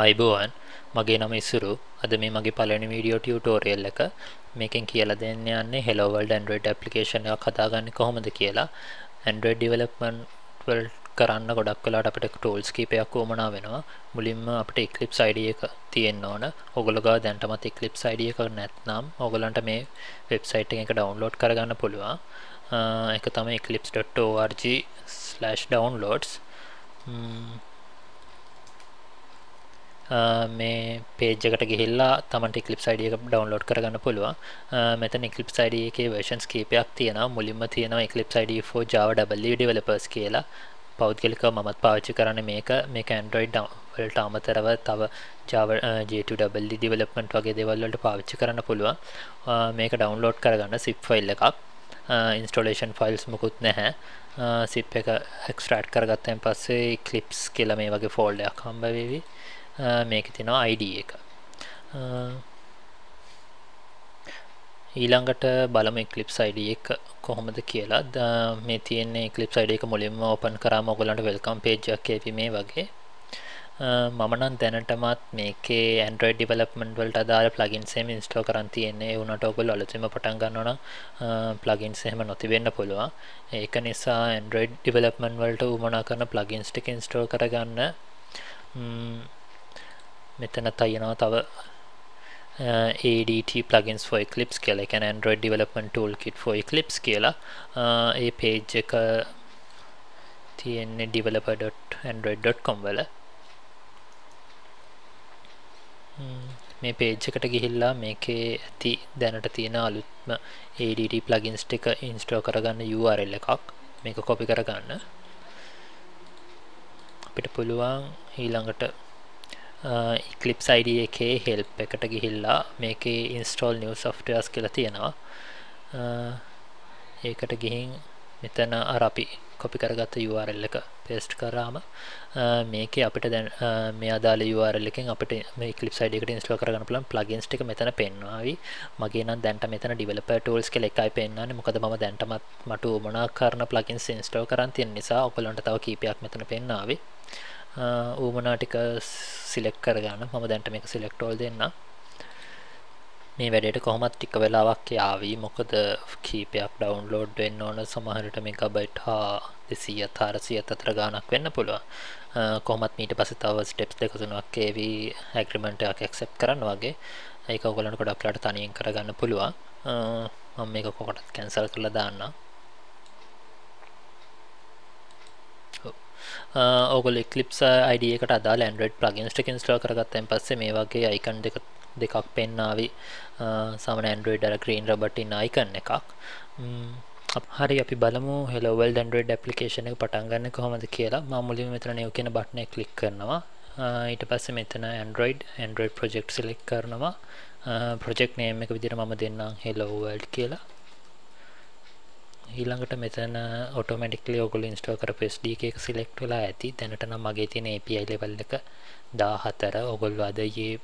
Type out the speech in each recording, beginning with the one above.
ආයිබෝවන් මගේ නම ඉස්සුරු අද මේ මගේ පලනි වීඩියෝ ටියුටෝරියල් එක. මේකෙන් කියලා දෙන්න යන්නේ Hello World Android application එකක් හදාගන්නේ කොහොමද කියලා. Android development වල කරන්න ගොඩක් වෙලාට අපිට tools කීපයක් වුවමනා වෙනවා. මුලින්ම අපිට Eclipse IDE එක තියෙන්න ඕන. ඔයගොල්ලෝ ගාව දැනටමත් Eclipse IDE එක නැත්නම් ඔයගොල්ලන්ට මේ වෙබ්සයිට් එකෙන් එක ඩවුන්ලෝඩ් කරගන්න පුළුවන්. ඒක තමයි eclipse.org/downloads මේ පේජ් එකට ගිහිල්ලා තමන්ට eclipse IDE එක ඩවුන්ලෝඩ් කරගන්න පුළුවන්. මෙතන eclipse IDE එකේ versions කීපයක් තියෙනවා. මුලින්ම තියෙනවා eclipse IDE for java w developers කියලා. පෞද්ගලිකව මමත් පාවිච්චි කරන්නේ මේක. මේක android වලට අමතරව තව java j2w development වගේ දේවල් වලට පාවිච්චි කරන්න පුළුවන්. මේක ඩවුන්ලෝඩ් කරගන්න zip file එකක්. installation files මුකුත් නැහැ. zip එක extract කරගත්තයින් පස්සේ eclipse කියලා මේ වගේ folder එකක් හම්බ වෙවි. මේක තිනවා ID එක. ඊළඟට බලම eclipse ID එක කොහොමද කියලා. මේ තියෙන්නේ eclipse ID එක මුලින්ම ඕපන් කරාම ඔයගලන්ට වෙල්කම් පේජ් එකක් එවි මේ වගේ. මම නම් දැනටමත් මේකේ Android development වලට අදාළ plugins එහෙම install කරන් තියෙන්නේ. ඒ වුණාට ඔයගොල්ලෝ අලුතින්ම පටන් ගන්නවා නම් plugins එහෙම නොතිබෙන්න පුළුවන්. ඒක නිසා Android development වලට උවමනා කරන plugins ටික install කරගන්න. මෙතන තියෙනවා තව ADT plugins for Eclipse කියලා. ඒ කියන්නේ Android development toolkit for Eclipse කියලා. ඒ page එක තියෙන්නේ developer.android.com වල. මේ page එකට ගිහිල්ලා මේකේ ඇති දැනට තියෙන අලුත්ම ADT plugins ටික install කරගන්න URL එකක් මේක copy කරගන්න. අපිට පුළුවන් ඊළඟට Eclipse IDE එකේ help එකට ගිහිල්ලා මේකේ install new softwares කියලා තියෙනවා. ඒකට ගිහින් මෙතන අර අපි කොපි කරගත්ත URL එක paste කරාම මේකේ අපිට දැන් මේ අදාළ URL එකෙන් අපිට මේ Eclipse IDE එකට install කරගන්න පුළුවන් plugins ටික මෙතන පෙන්වවි මගේ නම් දැන්ට මෙතන developer tools කියලා එකයි පෙන්වන්නේ. මොකද මම දැන්ටමත් මට උමනා කරන plugins install කරන් තියෙන නිසා ඔයගලන්ට තව කීපයක් මෙතන පෙන්නාවි ඌමනා ටික සිලෙක්ට් කරගන්න. මම දැන්ට මේක සිලෙක්ට් all දෙන්න මේ වැඩේට කොහොමත් ටික වෙලාවක් යාවි. මොකද කීපයක් ඩවුන්ලෝඩ් වෙන්න ඕන. සමහරට මෙගබයිට් හා 200 400 අතර ගාණක් වෙන්න පුළුවන්. කොහොමත් ඊට පස්සේ තව ස්ටෙප්ස් දෙක තුනක් ඒවි ඇග්‍රීමන්ට් එකක් ඇක්සෙප්ට් කරන්න වගේ. ඒක ඔයගොල්ලන්ට ගොඩක් වෙලාට තනියෙන් කරගන්න පුළුවන්. මම මේක කොකටත් කැන්සල් කරලා දාන්නම්. ඕගොල්ලෝ Eclipse IDE එකට අදාළ Android plugins ටික install කරගත්තයින් පස්සේ මේ වගේ icon දෙක දෙකක් පෙන්නාවි. සාමාන්‍ය Android අර green rubber ඉන්න icon එකක්. හරි අපි බලමු. Hello World Android application එක පටන් ගන්න කොහොමද කියලා. මම මුලින්ම මෙතන new කියන බටන් එක ක්ලික් කරනවා. ඊට පස්සේ මෙතන Android Android project select කරනවා. project name එක විදිහට මම දෙන්නම් Hello World කියලා. ඊළඟට මෙතන ඔටෝමැටික්ලි ඔයගොල්ලෝ ඉන්ස්ටෝල් කරපු SDK එක සිලෙක්ට් වෙලා ඇති. දැනට නම් මගේ තියෙන API level එක 14 ඔයගොල්ලෝ අද ඊයේ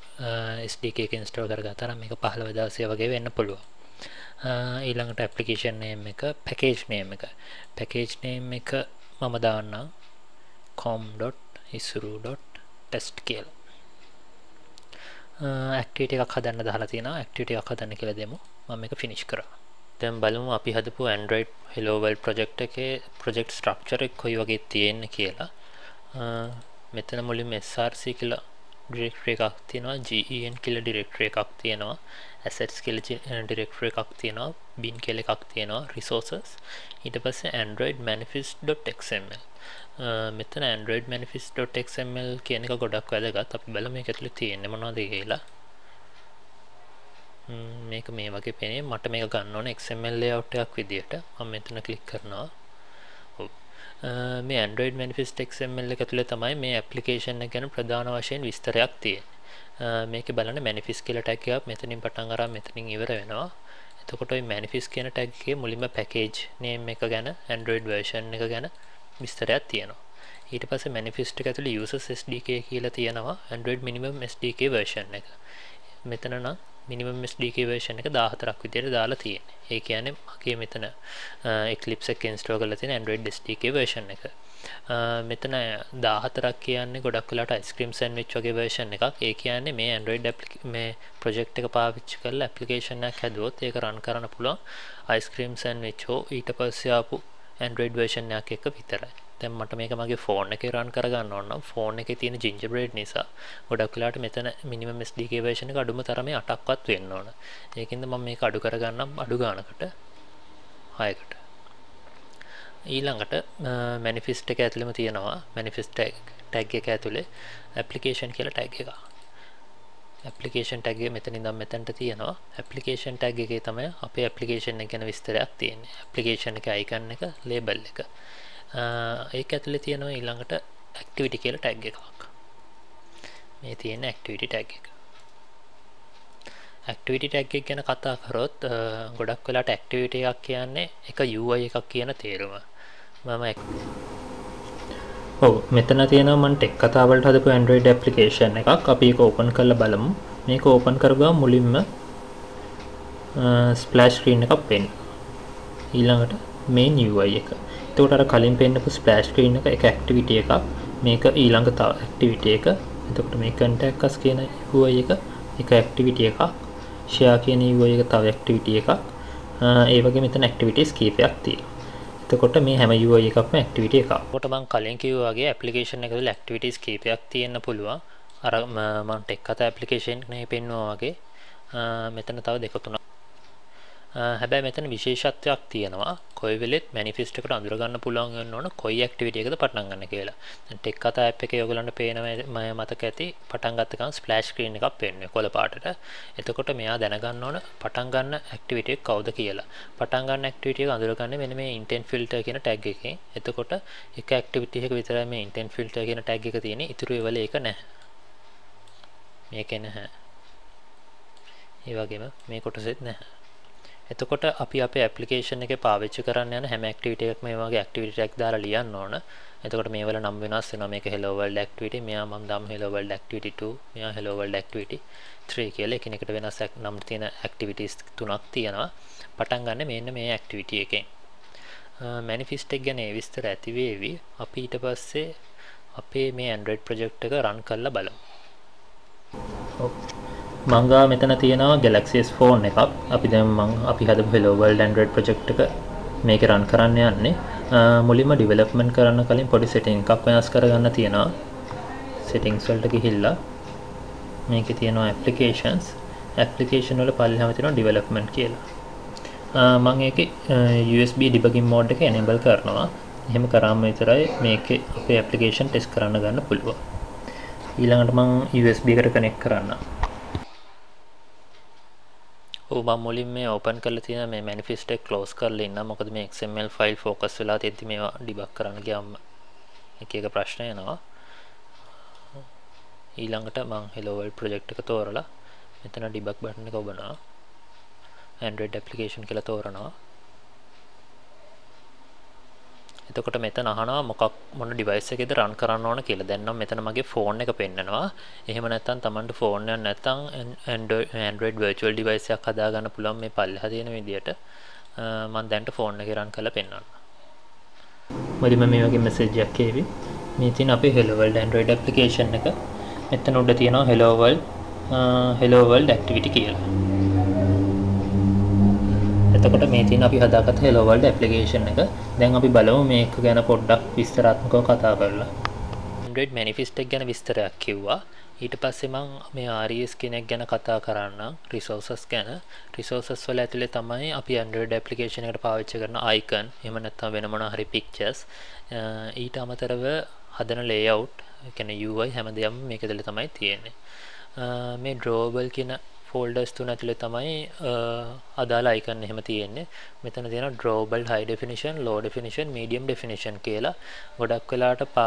SDK එක ඉන්ස්ටෝල් කරගත්තා නම් මේක 15 16 වගේ වෙන්න පුළුවන්. ඊළඟට application name එක package name එක. package name එක මම දාන්නම්. com.isuru.test කියලා. activity එකක් හදන්න දාලා තියෙනවා. activity එකක් හදන්න කියලා දෙමු. මම මේක finish කරා. දැන් බලමු අපි හදපු Android Hello World project එකේ project structure එක කොයි වගේ තියෙන්නේ කියලා. මෙතන මුලින්ම src කියලා directory එකක් තියෙනවා, gen කියලා directory එකක් තියෙනවා, assets කියලා directory එකක් තියෙනවා, bin කියලා එකක් තියෙනවා, resources. ඊට පස්සේ android manifest.xml. මෙතන android manifest.xml කියන එක ගොඩක් වැදගත්. අපි බලමු මේක ඇතුලේ තියෙන්නේ මොනවද කියලා. මේක මේ වගේ පෙනේ මට මේක ගන්න ඕන XML layout එකක් විදියට. මම මෙතන ක්ලික් කරනවා. මේ Android Manifest XML එක ඇතුලේ තමයි මේ application එක ගැන ප්‍රධාන වශයෙන් විස්තරයක් තියෙන්නේ. මේකේ බලන්න manifest කියලා tag එකක් මෙතනින් පටන් අරන් මෙතනින් ඉවර වෙනවා. එතකොට ওই manifest කියන tag එකේ මුලින්ම package name එක ගැන Android version එක ගැන විස්තරයක් තියෙනවා. ඊට පස්සේ manifest එක ඇතුලේ users SDK කියලා තියෙනවා. Android minimum SDK version එක. මෙතන නම් මිනිමම් SDK version එක 14ක් විදිහට දාලා තියෙන්නේ. ඒ කියන්නේ මගේ මෙතන Eclipse එක install කරලා තියෙන Android SDK version එක. මෙතන 14ක් කියන්නේ ගොඩක් වෙලාට අයිස්ක්‍රීම් සෑන්ඩ්විච් වගේ version එකක්. ඒ කියන්නේ මේ Android මේ project එක පාවිච්චි කරලා application එකක් හැදුවොත් ඒක run කරන්න පුළුවන් අයිස්ක්‍රීම් සෑන්ඩ්විච් හෝ ඊට පස්සේ ආපු Android version එකක් එක්ක විතරයි. දැන් මට මේක මගේ ෆෝන් එකේ රන් කරගන්න ඕන නම් ෆෝන් එකේ තියෙන gingerbread නිසා ගොඩක් වෙලාවට මෙතන minimum SDK version එක අඩුම තරමේ 8ක්වත් වෙන්න ඕන. ඒකින්ද මම මේක අඩු කරගන්නම් අඩු ගානකට 6කට. ඊළඟට manifest එක ඇතුළෙම තියෙනවා manifest tag එක ඇතුලේ application කියලා tag එකක්. application tag එක මෙතන ඉඳන් මෙතනට තියෙනවා application tag එකේ තමයි අපේ application එක ගැන විස්තරයක් තියෙන්නේ application එකේ icon එක label එක ඒක ඇතුලේ තියෙනවා ඊළඟට activity කියලා tag එකක්. මේ තියෙන activity tag එක. activity tag එක ගැන කතා කරොත් ගොඩක් වෙලාට activity එකක් කියන්නේ එක UI එකක් කියන තේරුම. මම ඔව් මෙතන තියෙනවා මම ටෙක් කතා වලට හදපු Android application එකක්. අපි ඒක open කරලා බලමු. මේක open කරගම මුලින්ම splash screen එකක් පෙන්න. ඊළඟට main UI එක. එතකොට අර කලින් පෙන්නපු ස්ප්ලෑෂ් ස්ක්‍රීන් එක එක ඇක්ටිවිටි එකක්. මේක ඊළඟ තව ඇක්ටිවිටි එක. එතකොට මේ කන්ටැක්ට් අස් කියන UI එක එක ඇක්ටිවිටි එකක්. ෂෙයා කියන UI එක තව ඇක්ටිවිටි එකක්. ඒ වගේ මෙතන ඇක්ටිවිටීස් කීපයක් තියෙනවා. එතකොට මේ හැම UI එකක්ම ඇක්ටිවිටි එකක්. කොට මම කලින් කිව්වා වගේ ඇප්ලිකේෂන් එකේ ඇක්ටිවිටීස් කීපයක් තියෙන්න පුළුවන්. අර මම ටෙක් කතා ඇප්ලිකේෂන් එකේ පෙන්වුවා වගේ. මෙතන තව දෙක තුනක් හැබැයි මෙතන විශේෂත්වයක් තියෙනවා කොයි වෙලෙත් මැනිෆෙස්ට් එකට අඳුරගන්න පුළුවන් වෙන්න ඕන කොයි ඇක්ටිවිටි එකද පටන් ගන්න කියලා. දැන් ටෙක් කතා ඇප් එකේ ඔයගලන්ට පේනවා මතක ඇති පටන් ගත්ත ගමන් ස්ප්ලෑෂ් ස්ක්‍රීන් එකක් පේන්නේ කොළ පාටට. එතකොට මෙයා දැනගන්න ඕන පටන් ගන්න ඇක්ටිවිටි එක කවුද කියලා. පටන් ගන්න ඇක්ටිවිටි එක අඳුරගන්නේ මෙන්න මේ intent filter කියන ටැග් එකෙන්. එතකොට එක ඇක්ටිවිටි එක විතරයි මේ intent filter කියන ටැග් එක තියෙන්නේ. ඉතුරු ඒවල ඒක නැහැ. මේකේ නැහැ. ඒ වගේම මේ කොටසෙත් නැහැ. එතකොට අපි අපේ ඇප්ලිකේෂන් එකේ පාවිච්චි කරන්න යන හැම ඇක්ටිවිටි එකක්ම මේ වගේ ඇක්ටිවිටි එකක් දාලා ලියන්න ඕන. එතකොට මේවල නම් වෙනස් වෙනවා. මේක hello world activity, මෙයා මම දාමු hello world activity 2, මෙයා hello world activity 3 කියලා එකිනෙකට වෙනස් නම් තියෙන activities තුනක් තියෙනවා. පටන් ගන්න මෙන්න මේ activity එකෙන්. manifest එක ගැන ඒ විස්තර ඇති වේවි. අපි ඊට පස්සේ අපේ මේ Android project එක run කරලා බලමු. ඔව් මංගා මෙතන තියෙනවා Galaxy S4 එකක්. අපි දැන් මං අපි හදපු Hello World Android project එක මේකේ run කරන්න යන්නේ. මුලින්ම development කරන්න කලින් පොඩි setting එකක් වෙනස් කරගන්න තියෙනවා. settings වලට ගිහිල්ලා මේකේ තියෙනවා applications. application වල පල්ලෙහාම තියෙනවා development කියලා. මම ඒකේ USB debugging mode එක enable කරනවා. එහෙම කරාම විතරයි මේකේ අපේ application test කරන්න ගන්න පුළුවන්. ඊළඟට මම USB එකට connect කරන්නම්. ඔව් මම මුලින් මේ ඕපන් කරලා තියෙන මේ මැනිෆෙස්ට් එක ක්ලෝස් කරලා ඉන්නම්. මොකද මේ XML ෆයිල් ફોකස් වෙලා තියෙද්දි මේවා ඩිබග් කරන්න ගියාම එක එක ප්‍රශ්න එනවා. ඊළඟට මම hello world project එක තෝරලා මෙතන ඩිබග් බටන් එක ඔබනවා. Android application කියලා තෝරනවා. එතකොට මෙතන අහනවා මොකක් මොන ඩිවයිස් එකේද රන් කරන්න ඕන කියලා. දැන් නම් මෙතන මගේ ෆෝන් එක පෙන්නනවා. එහෙම නැත්නම් Tamanට ෆෝන් එකක් නැත්නම් Android Android virtual device එකක් හදාගන්න පුළුවන් මේ පල්ලෙහා තියෙන විදියට. මම දැන්ට ෆෝන් එකේ රන් කරලා පෙන්නන්න. මුලින්ම මේ වගේ මැසේජ් එකක් එවි. මේ තියෙන අපේ Hello World Android application එක. මෙතන උඩ තියෙනවා Hello World Hello World activity කියලා. එතකොට මේ තියෙන අපි හදාගත්ත hello world application එක. දැන් අපි බලමු මේක ගැන පොඩ්ඩක් විස්තරාත්මකව කතා කරලා. Android manifest එක ගැන විස්තරයක් කිව්වා. ඊට පස්සේ මම මේ RES කෙනෙක් ගැන කතා කරන්නම් resources ගැන. resources වල ඇතුලේ තමයි අපි Android application එකට පාවිච්චි කරන icon, එහෙම නැත්නම් වෙන මොනවා හරි pictures. ඊට අමතරව හදන layout, ඒ කියන්නේ UI හැම දෙයක්ම මේක ඇතුලේ තමයි තියෙන්නේ. මේ drawable කියන ෆෝල්ඩර්ස් තුන ඇතුලේ තමයි අදාළ අයිකන් එහෙම තියෙන්නේ. මෙතන තියෙනවා drawable high definition, low definition, medium definition කියලා. ගොඩක් වෙලාවට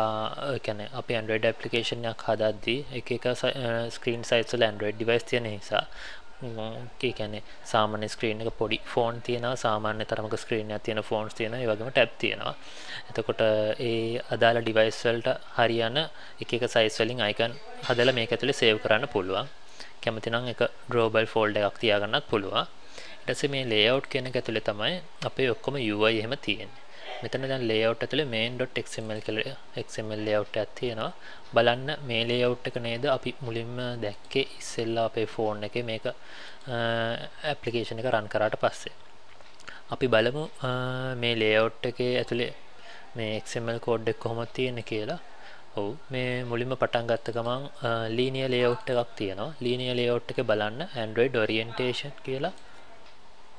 කියන්නේ අපි Android application එකක් හදද්දී එක එක screen size වල Android device තියෙන නිසා ඒ කියන්නේ සාමාන්‍ය ස්ක්‍රීන් එක පොඩි ෆෝන් තියෙනවා සාමාන්‍ය තරමක ස්ක්‍රීන් එකක් තියෙන ෆෝන්ස් තියෙනවා ඒ වගේම ටැබ් තියෙනවා එතකොට ඒ අදාළ ඩිවයිස් වලට හරියන එක එක සයිස් වලින් අයිකන් හදලා මේක ඇතුලේ සේව් කරන්න පුළුවන් කැමති නම් එක drawable folder එකක් තියාගන්නත් පුළුවන්. ඊට පස්සේ මේ layout කියන එක ඇතුලේ තමයි අපේ ඔක්කොම UI එහෙම තියෙන්නේ. මෙතන දැන් layout ඇතුලේ main.xml කියලා xml layout එකක් තියෙනවා. බලන්න මේ layout එක නේද අපි මුලින්ම දැක්කේ ඉස්සෙල්ලා අපේ ෆෝන් එකේ මේක application එක run කරාට පස්සේ. අපි බලමු මේ layout එකේ ඇතුලේ මේ XML කෝඩ් එක කොහොමද තියෙන්නේ කියලා. ඔව් මේ මුලින්ම පටන් ගත්ත ගමන් linear layout එකක් තියෙනවා. linear layout එකේ බලන්න Android orientation කියලා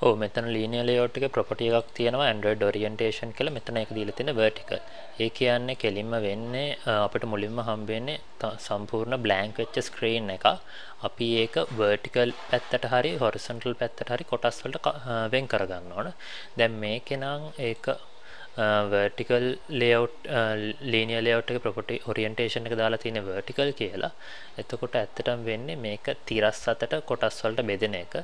ඔව් මෙතන linear layout එකේ property එකක් තියෙනවා Android orientation කියලා. මෙතන ඒක දීලා තියෙන vertical. ඒ කියන්නේ කෙලින්ම වෙන්නේ අපිට මුලින්ම හම්බ වෙන්නේ සම්පූර්ණ blank වෙච්ච screen එක. අපි ඒක vertical පැත්තට හරි horizontal පැත්තට හරි කොටස් වලට වෙන් කරගන්න ඕන. දැන් මේකේ නම් ඒක Uh, vertical layout uh, linear layout එක property orientation එක දාලා තියෙන vertical කියලා. එතකොට ඇත්තටම වෙන්නේ මේක තිරස් අතට කොටස් වලට බෙදෙන එක.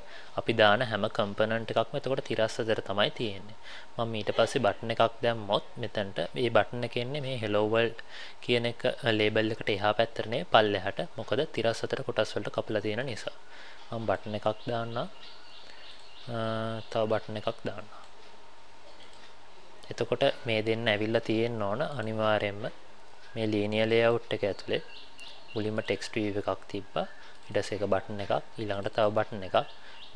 අපි දාන හැම component එකක්ම එතකොට තිරස් අතට තමයි තියෙන්නේ. මම ඊට පස්සේ බටන් එකක් දැම්මොත් මෙතනට මේ බටන් එකේ ඉන්නේ මේ hello world කියන එක uh, label එකට එහා පැත්තට නේ පල්ලෙහාට. මොකද තිරස් අතට කොටස් වලට කපලා තියෙන නිසා. මම බටන් එකක් දාන්නම්. තව බටන් එකක් දාන්නම්. එතකොට මේ දෙන්න ඇවිල්ලා තියෙන්න ඕන අනිවාර්යයෙන්ම මේ linear layout එක ඇතුලේ මුලින්ම text view එකක් තිබ්බා. ඊට පස්සේ එක බටන් එකක් ඊළඟට තව බටන් එකක්.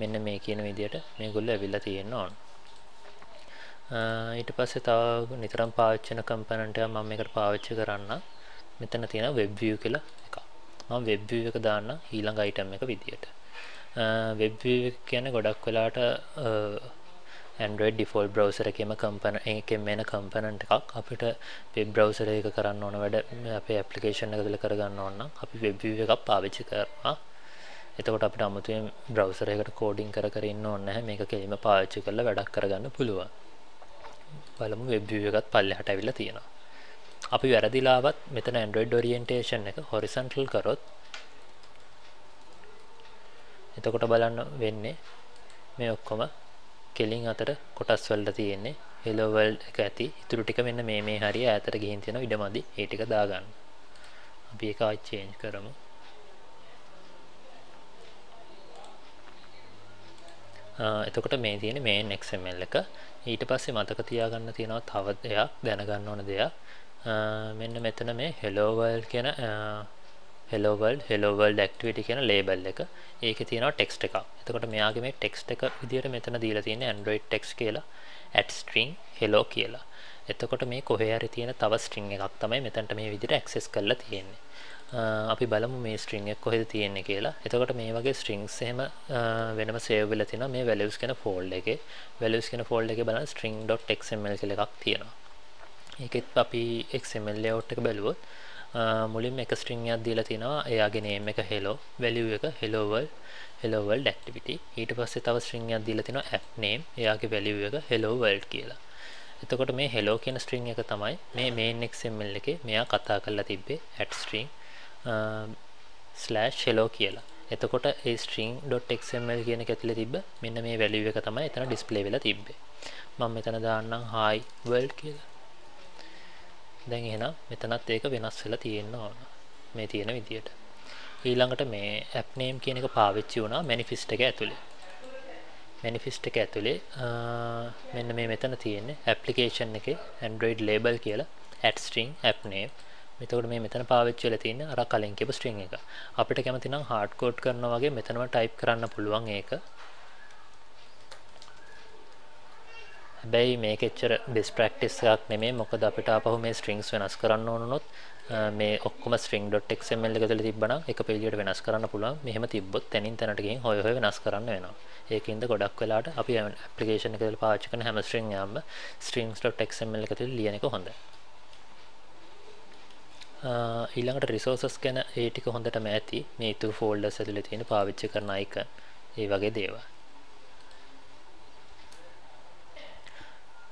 මෙන්න මේ කියන විදිහට මේගොල්ලෝ ඇවිල්ලා තියෙන්න ඕන. ඊට පස්සේ තව නිතරම පාවිච්චි කරන කම්පොනන්ට් එකක් මම මේකට පාවිච්චි කරන්න මෙතන තියෙන web view කියලා එකක්. මම web view එක දාන්න ඊළඟ item එක විදිහට web view එක කියන්නේ ගොඩක් වෙලාට Android default browser එකේම component එකෙන් මෙන component එකක් අපිට web browser එක කරන්න ඕන වැඩ අපේ application එක තුළ කරගන්න ඕන නම් අපි web view එකක් පාවිච්චි කරනවා. එතකොට අපිට අමුතුවෙන් browser එකකට coding කර කර ඉන්න ඕනේ නැහැ. මේක කෙලින්ම පාවිච්චි කරලා වැඩක් කරගන්න පුළුවන්. බලමු web view එකත් පල්ලෙහාට ඇවිල්ලා තියෙනවා. අපි වැරදිලාවත් මෙතන Android orientation එක horizontal කරොත් එතකොට බලන්න වෙන්නේ මේ ඔක්කොම කෙලින් අතර කොටස් වලට තියෙන්නේ hello world එක ඇති. ඉතුරු ටික මෙන්න මේ මේ හරිය ඈතට ගිහින් තියෙන ඉඩමදි ඒ ටික දාගන්න. අපි ඒක ආයි චේන්ජ් කරමු. එතකොට මේ තියෙන main XML එක. ඊට පස්සේ මතක තියාගන්න තියෙනවා තව දෙයක් දැනගන්න ඕන දෙයක්. මෙන්න මෙතන මේ hello world කියන hello world hello world activity කියන label එක ඒකේ තියෙනවා text එකක්. එතකොට මෙයාගේ මේ text එක විදිහට මෙතන දීලා තියෙන්නේ android text කියලා at string hello කියලා. එතකොට මේ කොහේ හරි තියෙන තව string එකක් තමයි මෙතනට මේ විදිහට access කරලා තියෙන්නේ. අපි බලමු මේ string එක කොහෙද තියෙන්නේ කියලා. එතකොට මේ වගේ strings එහෙම වෙනම save වෙලා තියෙනවා මේ values කියන folder එකේ. values කියන folder එකේ බලන්න string.xml කියලා එකක් තියෙනවා. ඒකෙත් අපි XML layout එක බැලුවොත් මුලින්ම එක string එකක් දීලා තිනවා. එයාගේ name එක hello value එක hello world hello world activity. ඊට පස්සේ තව string එකක් දීලා තිනවා app name එයාගේ value එක hello world කියලා. එතකොට මේ hello කියන string එක තමයි මේ main xml එකේ මෙයා කතා කරලා තිබ්බේ at string /hello කියලා. එතකොට ඒ string.xml කියන එක ඇතුලේ තිබ්බ මෙන්න මේ value එක තමයි එතන display වෙලා තිබ්බේ. මම මෙතන දාන්නම් hi world කියලා. දැන් එහෙනම් මෙතනත් ඒක වෙනස් වෙලා තියෙන්න ඕන. මේ තියෙන විදියට. ඊළඟට මේ app name කියන එක පාවිච්චි වුණා manifest එක ඇතුලේ. manifest එක ඇතුලේ මෙන්න මේ මෙතන තියෙන්නේ application එකේ android label කියලා at string app name. මෙතකොට මේ මෙතන පාවිච්චි වෙලා තියෙන අර කලින් කියපු string එක. අපිට කැමති නම් hard code කරනවා වගේ මෙතනම type කරන්න පුළුවන් ඒක. හැබැයි මේක එච්චර බෙස් ප්‍රැක්ටිස් එකක් නෙමෙයි. මොකද අපිට ආපහු මේ ස්ට්‍රින්ග්ස් වෙනස් කරන්න ඕන උනොත් මේ ඔක්කොම string.xml එක තුළ තිබ්බනම් එක පේජයට වෙනස් කරන්න පුළුවන්. මෙහෙම තිබ්බොත් තැනින් තැනට ගිහින් හොය හොය වෙනස් කරන්න වෙනවා. ඒකින්ද ගොඩක් වෙලාට අපි ඇප්ලිකේෂන් එක තුළ පාවිච්චි කරන හැම string එකක්ම strings.xml එක තුළ ලියන එක හොඳයි. ඊළඟට resources ගැන ඒ ටික හොඳටම ඇති. මේ ඉතුරු folders ඇතුලේ තියෙන පාවිච්චි කරන icon ඒ වගේ දේවල්.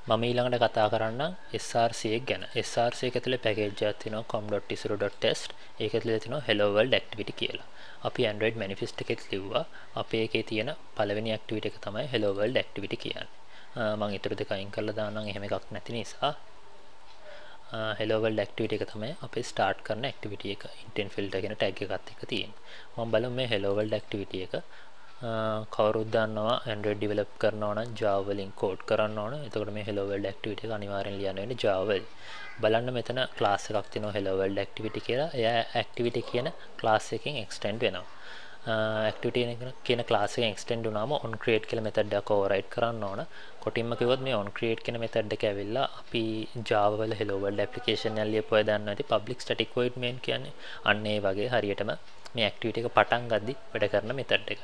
මම ඊළඟට කතා කරන්නම් SRC එක ගැන. SRC එක ඇතුලේ පැකේජ් එකක් තියෙනවා com.tizuru.test. ඒක ඇතුලේ තියෙනවා hello world activity කියලා. අපි Android manifest එකෙත් ලිව්වා. අපේ එකේ තියෙන පළවෙනි activity එක තමයි hello world activity කියන්නේ. මම ඊටු දෙක අයින් කරලා දාන්නම් එහෙම එකක් නැති නිසා. hello world activity එක තමයි අපේ start කරන activity එක. intent filter කියන tag එකත් එක්ක තියෙන්නේ. මම බලමු මේ hello world activity එක කවරුත් දන්නවා Android develop කරනවා නම් Java වලින් code කරන්න ඕන. එතකොට මේ hello world activity එක අනිවාර්යෙන් ලියන්න වෙන්නේ Java වලින්. බලන්න මෙතන class එකක් තියෙනවා hello world activity කියලා. එයා activity කියන class එකකින් extend වෙනවා. activity කියන class එකෙන් extend වුණාම on create කියලා method එකක් override කරන්න ඕන. කොටින්ම කිව්වොත් මේ on create කියන method එක ඇවිල්ලා අපි Java වල hello world application එක ලියපුවා දන්නවා ඇති public static void main කියන්නේ අන්න ඒ වගේ හරියටම මේ activity එක පටන් ගද්දි වැඩ කරන method එක.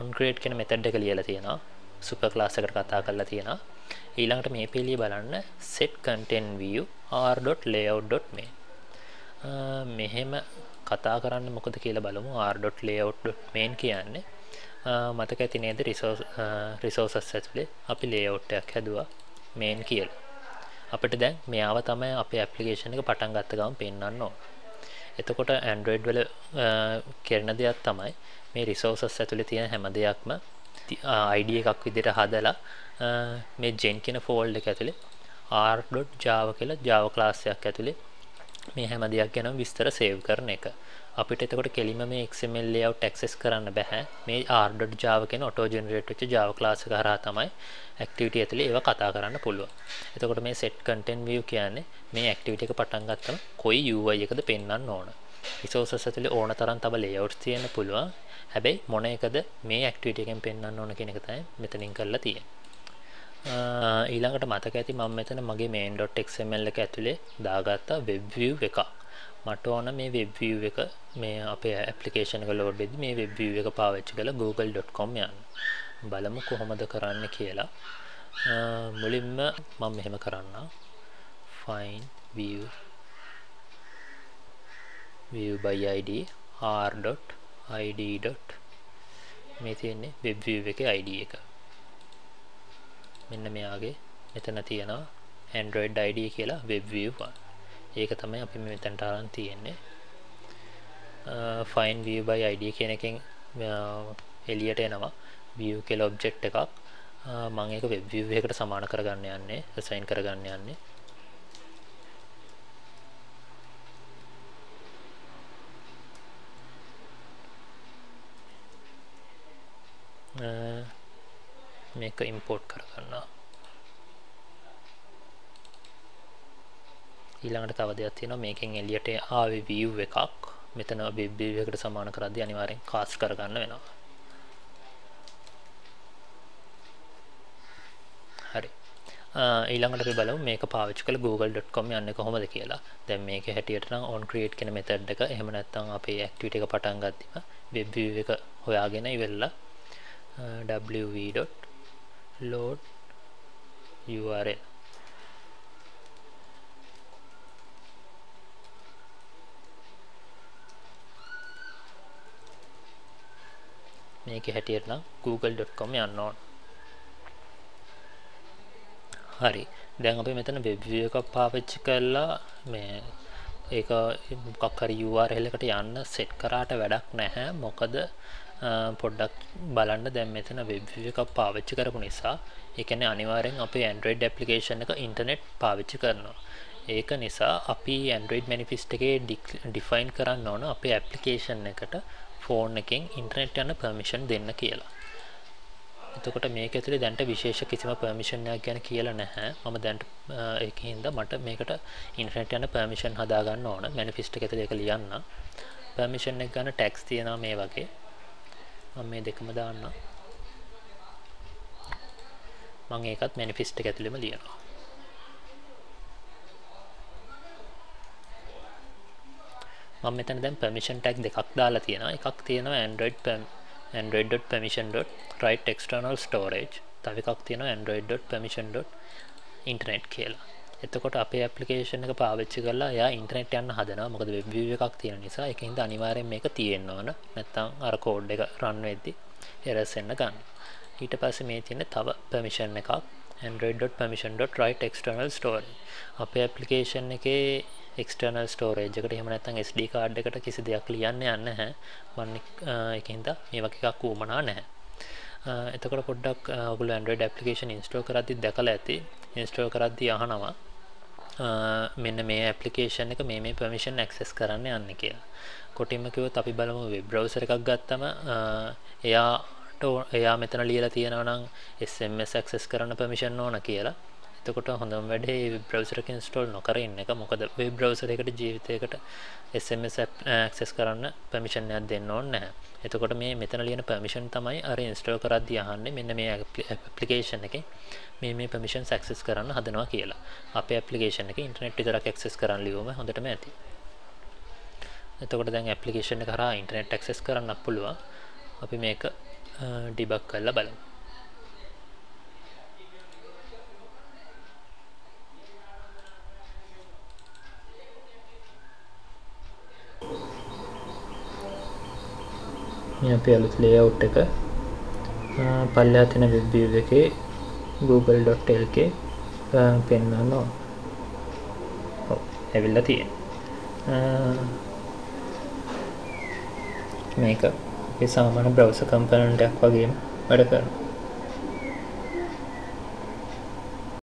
on create කියන method එක ලියලා තියෙනවා. super class එකට කතා කරලා තියෙනවා. ඊළඟට මේ පිළිය බලන්න set content view r.layout.main. මෙහෙම කතා කරන්න මොකද කියලා බලමු r.layout.main කියන්නේ මතක ඇති නේද රිසෝසස් ඇතුලේ අපි ලේඅවුට් එකක් හැදුවා මේන් කියලා. අපිට දැන් මෙයාව තමයි අපේ ඇප්ලිකේෂන් එක පටන් ගත්ත ගමන් පෙන්වන්න ඕන. එතකොට Android වල කරන දෙයක් තමයි මේ රිසෝසස් ඇතුලේ තියෙන හැම දෙයක්ම ID එකක් විදිහට හදලා මේ gen කියන ෆෝල්ඩර් එක ඇතුලේ r.java කියලා Java class එකක් ඇතුලේ මේ හැම දෙයක් ගැන විස්තර සේව් කරන එක. අපිට එතකොට කෙලිම මේ XML layout access කරන්න බෑ. මේ r.java කියන auto generate වෙච්ච Java class එක හරහා තමයි activity ඇතුලේ ඒවා කතා කරන්න පුළුවන්. එතකොට මේ set content view කියන්නේ මේ activity එක පටන් ගත්තම කොයි UI එකද පෙන්වන්න ඕන. resources ඇතුලේ ඕන තරම් තව layouts තියෙන්න පුළුවන්. හැබැයි මොන එකද මේ activity එකෙන් පෙන්වන්න ඕන කියන එක තමයි මෙතනින් කරලා තියෙන්නේ. ඊළඟට මතක ඇති මම මෙතන මගේ main.xml එක ඇතුලේ දාගත්තා web view එකක්. මට ඕන මේ web view එක මේ අපේ application එක load වෙද්දි මේ web view එක පාවිච්චි කරලා google.com යන්න. බලමු කොහොමද කරන්න කියලා. මුලින්ම මම මෙහෙම කරන්නම්. find view view by id r.id. මේ තියෙන්නේ web view එකේ id එක. මෙන්න මෙයාගේ මෙතන තියෙනවා Android ID කියලා web view one. ඒක තමයි අපි මෙතනට අරන් තියෙන්නේ. find view by ID කියන එකෙන් එළියට එනවා view කියලා object එකක්. මම ඒක web view එකකට සමාන කරගන්න යන්නේ, assign කරගන්න යන්නේ. මේක ඉම්පෝට් කරගන්නවා ඊළඟට තව දෙයක් තියෙනවා මේකෙන් එළියට ආවේ view එකක් මෙතන web view එකට සමාන කරද්දී අනිවාර්යෙන් cast කරගන්න වෙනවා හරි ඊළඟට අපි බලමු මේක පාවිච්චි කරලා google.com යන්නේ කොහොමද කියලා. දැන් මේක හැටියට නම් on create කියන method එක එහෙම නැත්නම් අපේ activity එක පටන් ගද්දිම web view එක හොයාගෙන ඉවරලා wv. load URL මේක හැටියට නම් google.com යන්න ඕන. හරි. දැන් අපි මෙතන වෙබ් view එකක් පාවිච්චි කරලා මේ ඒක මොකක් හරි URL එකට යන්න සෙට් කරාට වැඩක් නැහැ. මොකද පොඩ්ඩක් බලන්න දැන් මෙතන වෙබ් එකක් පාවිච්චි කරපු නිසා ඒ කියන්නේ අනිවාර්යෙන් අපේ Android application එක ඉන්ටර්නෙට් පාවිච්චි කරනවා. ඒක නිසා අපි Android manifest එකේ define කරන්න ඕන අපේ application එකට phone එකෙන් ඉන්ටර්නෙට් යන permission දෙන්න කියලා. එතකොට මේක ඇතුලේ දැන්ට විශේෂ කිසිම permission එකක් ගැන කියලා නැහැ. මම දැන්ට ඒකින්ද මට මේකට ඉන්ටර්නෙට් යන permission හදා ගන්න ඕන. manifest එක ඇතුලේ ඒක ලියන්න. permission එක ගන්න tags තියෙනවා මේ වගේ. මම මේ දෙකම දාන්න මම ඒකත් මැනිෆෙස්ට් එක ඇතුළෙම ලියනවා මම මෙතන දැන් permission tag දෙකක් දාලා තියෙනවා. එකක් තියෙනවා android android.permission.write external storage. තව එකක් තියෙනවා android.permission.internet කියලා. එතකොට අපේ ඇප්ලිකේෂන් එක පාවිච්චි කරලා එයා ඉන්ටර්නෙට් යන්න හදනවා. මොකද වෙබ් view එකක් තියෙන නිසා ඒකින්ද අනිවාර්යෙන් මේක තියෙන්න ඕන. නැත්නම් අර කෝඩ් එක රන් වෙද්දි එරර්ස් එන්න ගන්න. ඊට පස්සේ මේ තියෙන තව permission එකක්. Android.permission.write external storage. අපේ ඇප්ලිකේෂන් එකේ external storage එකට. එහෙම නැත්නම් SD card එකට කිසි දෙයක් ලියන්න යන්නේ නැහැ. මම ඒකින්ද මේ වගේ එකක් වුමනා නැහැ. එතකොට පොඩ්ඩක් ඔයගොල්ලෝ Android application install කරද්දි දැකලා ඇති. install කරද්දි අහනවා මෙන්න මේ ඇපලිකේෂන් එක මේ මේ පර්මිෂන් ඇක්සෙස් කරන්න යන්න කියලා. කොටින්ම කිව්වොත් අපි බලමු වෙබ් බ්‍රවුසර් එකක් ගත්තම එයාට එයා මෙතන ලියලා තියෙනවා නම් SMS access කරන්න permission ඕන කියලා. එතකොට හොඳම වැඩේ වෙබ් බ්‍රවුසර් එක ඉන්ස්ටෝල් නොකර ඉන්න එක මොකද වෙබ් බ්‍රවුසර් එකට ජීවිතයකට SMS eh, access කරන්න permission එකක් දෙන්න ඕනේ නැහැ එතකොට මේ මෙතන ලියන permission තමයි අර install කරද්දී අහන්නේ මෙන්න මේ application එකේ මේ මේ permissions access කරන්න හදනවා කියලා. අපේ application එකේ internet විතරක් access කරන්න ලියුවම හොඳටම ඇති. එතකොට දැන් application එක කරා internet access කරන්නත් පුළුවන්. අපි මේක eh, debug කරලා බලමු. මේ අපේ අලුත් layout එක පල්ලෙහා තියෙන web view එකේ google.lk පෙන්වන්න ඕන. ඔව් ඇවිල්ලා තියෙනවා. මේක අපේ සාමාන්‍ය browser component එකක් වගේම වැඩ කරනවා.